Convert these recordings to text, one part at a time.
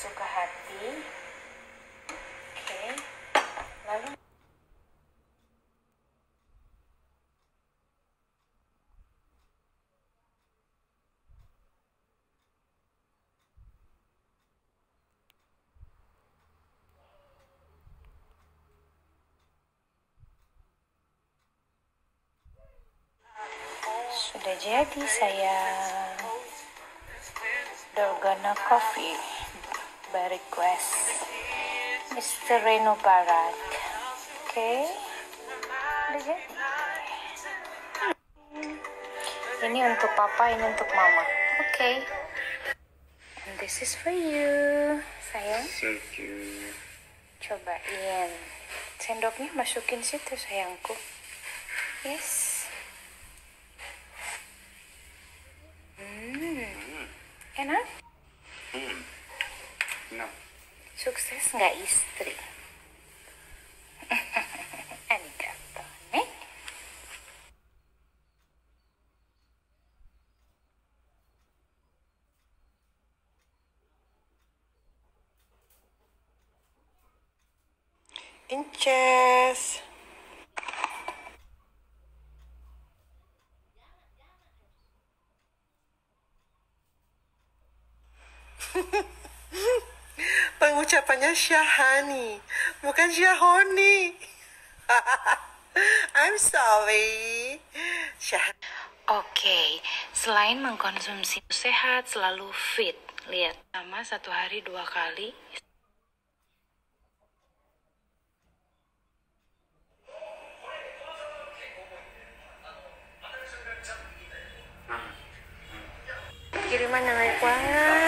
masuk ke hati. Oke lalu sudah jadi saya dalgona coffee by request Mr. Reno Barat. Oke. Jadi. Ini untuk papa, ini untuk mama. Oke. And this is for you, sayang. Thank you. Cobain. Sendoknya masukin situ, sayangku. Yes. Hmm. Enak? Sukses nggak istri? Arigato, ne? Inches. Pengucapannya Syahani, bukan Syahoni. I'm sorry. Syahani. Oke, selain mengkonsumsi sehat, selalu fit. Lihat, sama satu hari dua kali. kirimannya naik banget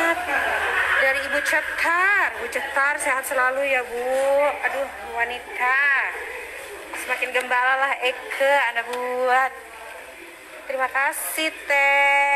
Cetar Ibu Cetar sehat selalu ya Bu. Aduh wanita. Semakin gembala lah Eke Anda buat. Terima kasih Teh